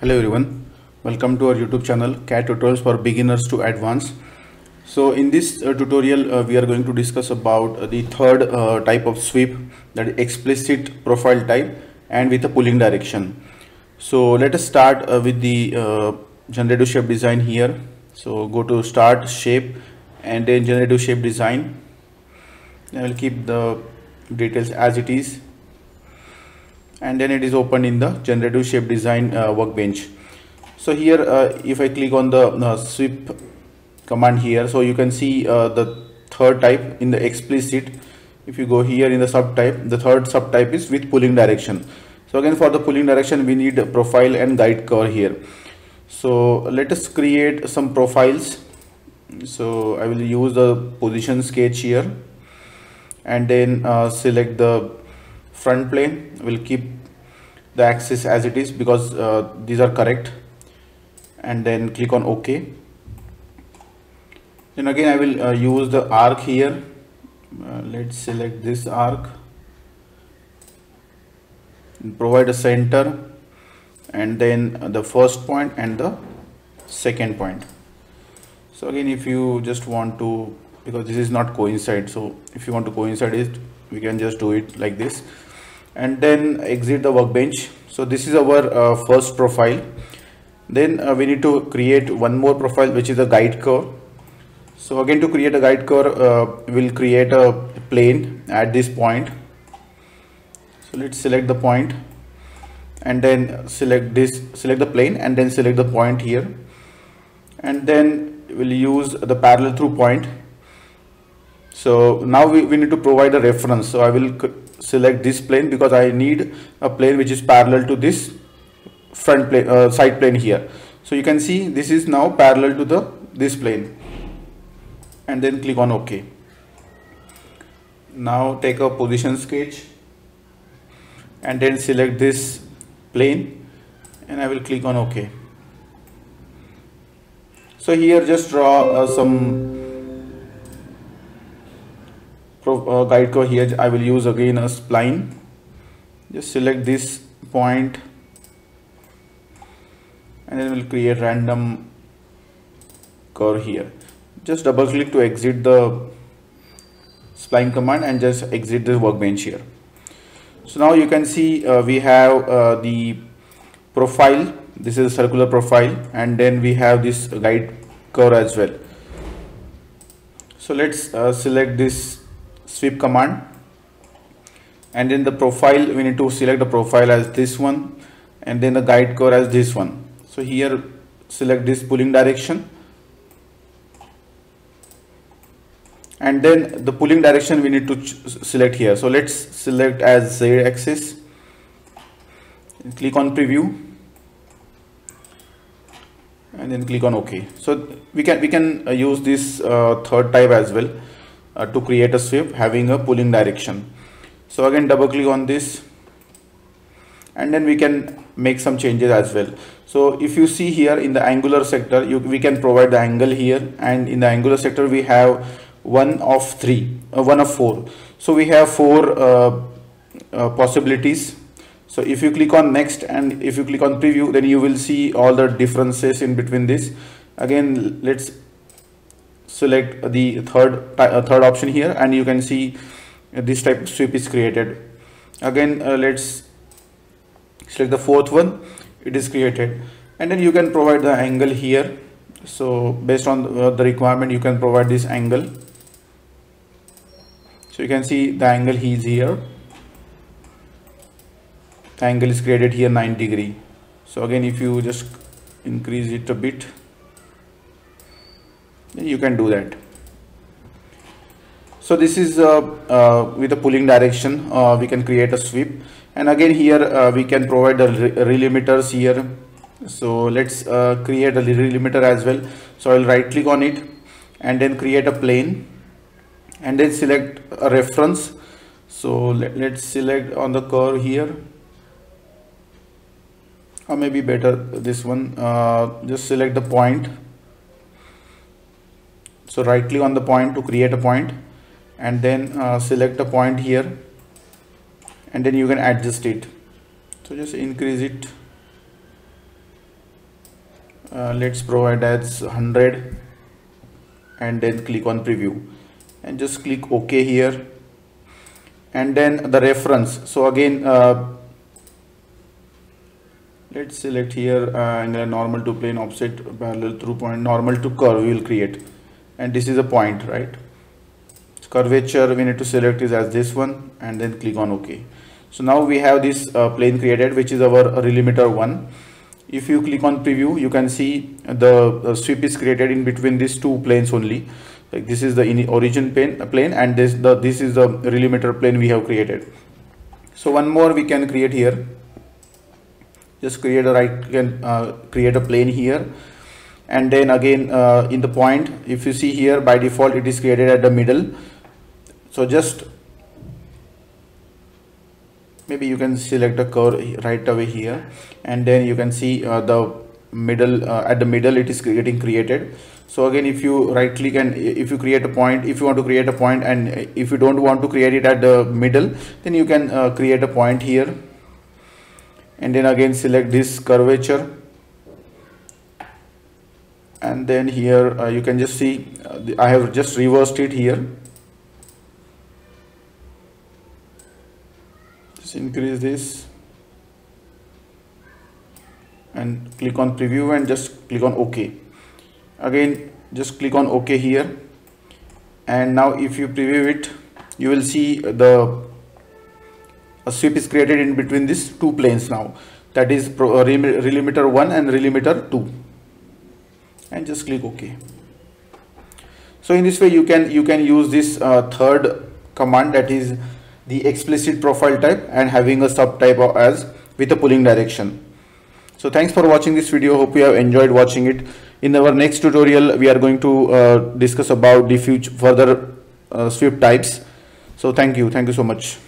Hello everyone, welcome to our YouTube channel CAD tutorials for beginners to advanced. So in this uh, tutorial uh, we are going to discuss about uh, the third uh, type of sweep that is explicit profile type and with a pulling direction. So let us start uh, with the uh, generative shape design here. So go to start shape and then generative shape design. I will keep the details as it is and then it is opened in the generative shape design uh, workbench. So here uh, if I click on the uh, sweep command here so you can see the third type in the explicit. If you go here in the subtype the third subtype is with pulling direction. So again for the pulling direction we need profile and guide curve here. So let us create some profiles. So I will use the position sketch here. And then uh, select the front plane will keep the axis as it is because uh, these are correct. And then click on ok. Then again I will uh, use the arc here. Uh, let's select this arc provide a center and then the first point and the second point. So again if you just want to because this is not coincide so if you want to coincide it we can just do it like this and then exit the workbench. So this is our uh, first profile. Then uh, we need to create one more profile which is a guide curve. So again to create a guide curve uh, we'll create a plane at this point. So let's select the point and then select this select the plane and then select the point here. And then we'll use the parallel through point. So now we, we need to provide a reference. So i will select this plane because i need a plane which is parallel to this front plane uh, side plane here. So you can see this is now parallel to the this plane. And then click on ok. Now take a position sketch and then select this plane and i will click on ok. So here just draw uh, some uh, guide curve here I will use again a spline. Just select this point and then we'll create random curve here. Just double click to exit the spline command and just exit the workbench here. So now you can see uh, we have uh, the profile. This is a circular profile and then we have this guide curve as well. So let's uh, select this sweep command. And then the profile we need to select the profile as this one and then the guide curve as this one. So here select this pulling direction. And then the pulling direction we need to select here. So let's select as z axis. Click on preview. And then click on ok. So we can we can uh, use this uh, third type as well uh, to create a sweep having a pulling direction. So again double click on this. And then we can make some changes as well. So if you see here in the angular sector you we can provide the angle here. And in the angular sector we have one of three uh, one of four. So we have four uh, uh, possibilities. So if you click on next and if you click on preview then you will see all the differences in between this. Again let's select the third uh, third option here and you can see this type of sweep is created. Again uh, let's select the fourth one. It is created. And then you can provide the angle here. So based on uh, the requirement you can provide this angle. So you can see the angle is here. The angle is created here 9 degree. So again if you just increase it a bit you can do that. So this is uh, uh, with the pulling direction uh, we can create a sweep. And again here uh, we can provide the relimiters here. So let's uh, create a relimiter as well. So I'll right click on it and then create a plane and then select a reference. So let, let's select on the curve here. Or maybe better this one uh, just select the point so right click on the point to create a point and then uh, select a point here and then you can adjust it. So just increase it. Uh, let's provide as 100 and then click on preview. And just click ok here. And then the reference. So again uh, let's select here uh, in the normal to plane offset parallel through point normal to curve we will create and this is a point right? Curvature we need to select is as this one and then click on ok. So now we have this uh, plane created which is our relimiter one. If you click on preview you can see the, the sweep is created in between these two planes only. Like this is the origin plane, plane and this the this is the relimiter plane we have created. So one more we can create here. Just create a right can uh, create a plane here and then again uh, in the point if you see here by default it is created at the middle. So just maybe you can select a curve right away here. And then you can see uh, the middle uh, at the middle it is getting created. So again if you right click and if you create a point if you want to create a point and if you don't want to create it at the middle then you can uh, create a point here. And then again select this curvature and then here uh, you can just see uh, I have just reversed it here. Just increase this. And click on preview and just click on ok. Again just click on ok here. And now if you preview it you will see the a sweep is created in between these two planes now. That is uh, relimiter 1 and relimiter 2 and just click ok. So in this way you can you can use this uh, third command that is the explicit profile type and having a subtype as with a pulling direction. So thanks for watching this video. Hope you have enjoyed watching it. In our next tutorial we are going to uh, discuss about the future further uh, sweep types. So thank you. Thank you so much